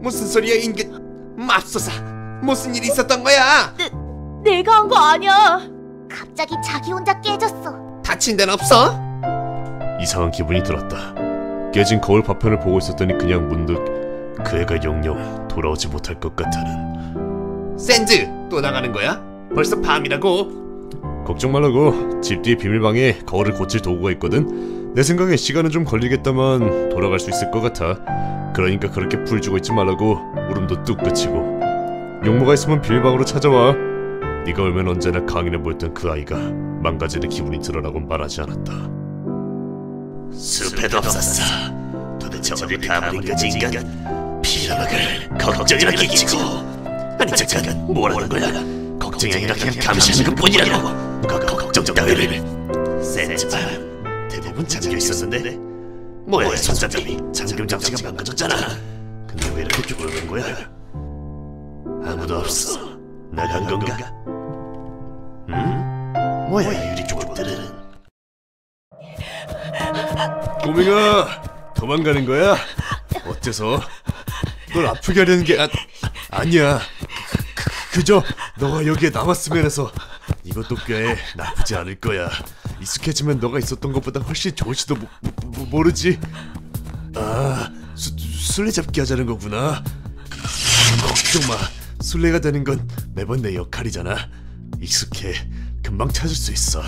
무슨 소리야 인간 맙소사 무슨 일이 있었던 거야 내가 한 거 아니야. 갑자기 자기 혼자 깨졌어. 다친 데는 없어? 이상한 기분이 들었다. 깨진 거울 파편을 보고 있었더니 그냥 문득 그 애가 영영 돌아오지 못할 것 같다는. 샌즈 또 나가는 거야? 벌써 밤이라고 걱정 말라고 집 뒤에 비밀방에 거울을 고칠 도구가 있거든. 내 생각에 시간은 좀 걸리겠다만 돌아갈 수 있을 것 같아. 그러니까 그렇게 풀 주고 있지 말라고 울음도 뚝 그치고. 용모가 있으면 비밀방으로 찾아와. 네가 오면 언제나 강인해 보였던 그 아이가 망가지는 기분이 들어라고 말하지 않았다. 숲에도 없었어. 도대체 어딜 가버린 거지 인간 비밀막을 걱정이라 끼치고 아니 잠깐 뭐라는 거야? 걱정이 아니라 그냥 감시하는 것뿐이라고. 걱정 따위를 샌즈밤 대부분 잠겨 있었는데. 뭐야 손잡이 장치가 망가졌잖아. 근데 왜 이렇게 죽어간 거야? 아무도 없어. 나간 건가? 응? 뭐야 유리 조각들은? 꼬맹아 도망가는 거야? 어째서? 널 아프게 하려는 게 아, 아니야. 그, 그저 너가 여기에 남았으면 해서 이것도 꽤 나쁘지 않을 거야. 익숙해지면 너가 있었던 것보다 훨씬 좋을지도 모, 모, 모르지. 아 수, 술래 잡기 하자는 거구나. 걱정 마. 술래가 되는 건 매번 내 역할이잖아. 익숙해. 금방 찾을 수 있어.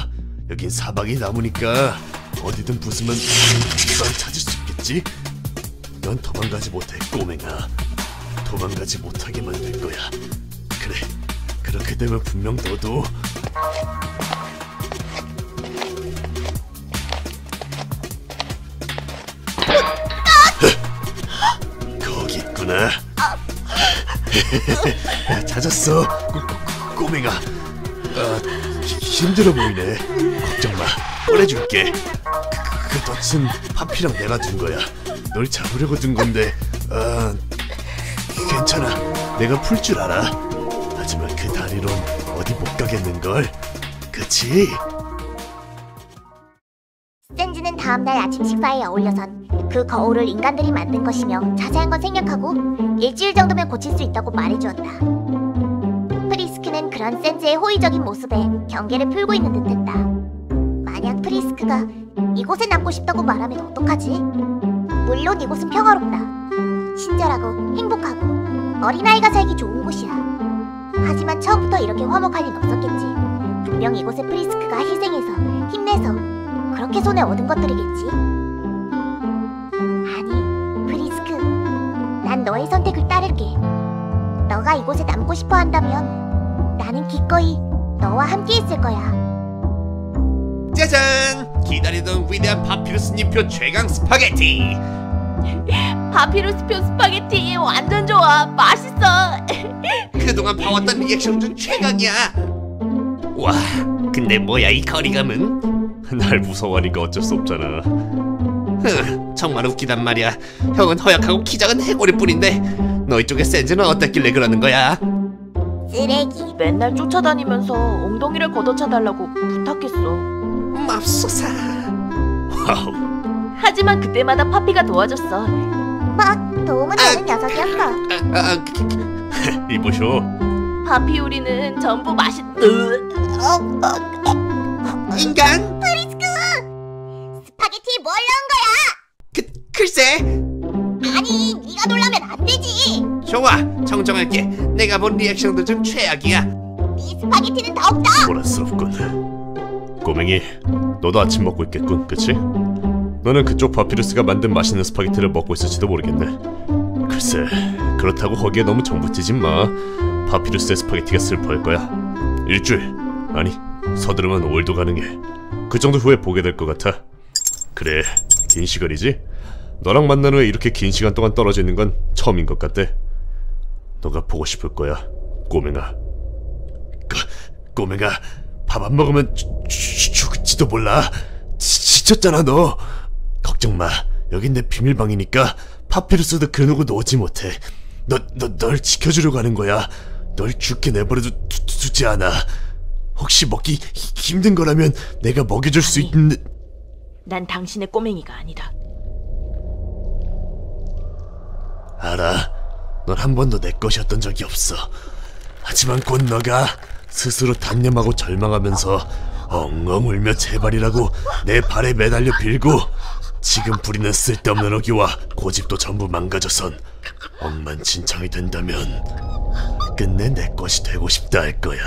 여긴 사방이 나무니까 어디든 부수면 금방 찾을 수 있겠지? 넌 도망가지 못해 꼬맹아. 도망가지 못하게 만들 거야. 그래. 그렇게 되면 분명 너도 거기 있구나 찾았어. 꼬, 꼬, 꼬맹아. 아, 히- 힘들어 보이네. 걱정 마. 꺼내줄게. 그, 그 덫은 파피랑 내가 둔 거야. 널 잡으려고 둔 건데 아 괜찮아. 내가 풀 줄 알아. 하지만 그 다리론 어디 못 가겠는걸? 그치? 다음날 아침 식사에 어울려선 그 거울을 인간들이 만든 것이며 자세한 건 생략하고 일주일 정도면 고칠 수 있다고 말해주었다. 프리스크는 그런 샌즈의 호의적인 모습에 경계를 풀고 있는 듯했다. 만약 프리스크가 이곳에 남고 싶다고 말하면 어떡하지? 물론 이곳은 평화롭다. 친절하고 행복하고 어린아이가 살기 좋은 곳이야. 하지만 처음부터 이렇게 화목할 린 없었겠지. 분명 이곳에 프리스크가 희생해서 힘내서 그렇게 손에 얻은 것들이겠지. 아니, 프리스크, 난 너의 선택을 따를게. 너가 이곳에 남고 싶어 한다면 나는 기꺼이 너와 함께 있을 거야. 짜잔 기다리던 위대한 파피루스님표 최강 스파게티 파피루스표 스파게티 완전 좋아. 맛있어. 그동안 봐왔던 리액션 중 최강이야. 와, 근데 뭐야 이 거리감은? 날 무서워하니까 어쩔 수 없잖아 흥, 정말 웃기단 말이야. 형은 허약하고 키 작은 해골일 뿐인데 너희 쪽의 샌즈는 어땠길래 그러는 거야? 쓰레기. 맨날 쫓아다니면서 엉덩이를 걷어차 달라고 부탁했어. 맙소사. wow 하지만 그때마다 파피가 도와줬어. 막 도움은 되는 녀석이었어. 아, 아, 그, 그, 이보쇼 파피 요리는 전부 맛있. 으, 인간? 스파게티 뭘 넣은 거야? 그, 글쎄. 아니, 네가 놀라면 안 되지. 좋아, 정정할게. 내가 본 리액션들 중 최악이야. 네 스파게티는 더욱더. 보라스럽군 꼬맹이 너도 아침 먹고 있겠군 그치? 너는 그쪽 파피루스가 만든 맛있는 스파게티를 먹고 있을지도 모르겠네 글쎄 그렇다고 거기에 너무 정붙이지 마 파피루스의 스파게티가 슬퍼할 거야 일주일 아니 서두르면 5일도 가능해 그 정도 후에 보게 될 것 같아 그래 긴 시간이지? 너랑 만난 후에 이렇게 긴 시간 동안 떨어져 있는 건 처음인 것 같대 너가 보고 싶을 거야 꼬맹아. 꼬, 꼬맹아 밥 안 먹으면 죽, 죽, 죽을지도 몰라. 지, 지쳤잖아 너. 걱정 마. 여긴 내 비밀방이니까 파피루스도 그 누구도 오지 못해. 너, 너, 널 지켜주려고 하는 거야. 널 죽게 내버려두 두, 두, 두지 않아. 혹시 먹기 히- 힘든 거라면 내가 먹여줄 수 있는 난 당신의 꼬맹이가 아니다. 알아 넌 한 번도 내 것이었던 적이 없어. 하지만 곧 너가 스스로 단념하고 절망하면서 엉엉 울며 제발이라고 내 발에 매달려 빌고 지금 부리는 쓸데없는 어기와 고집도 전부 망가져선 억만진창이 된다면 끝내 내 것이 되고 싶다 할 거야.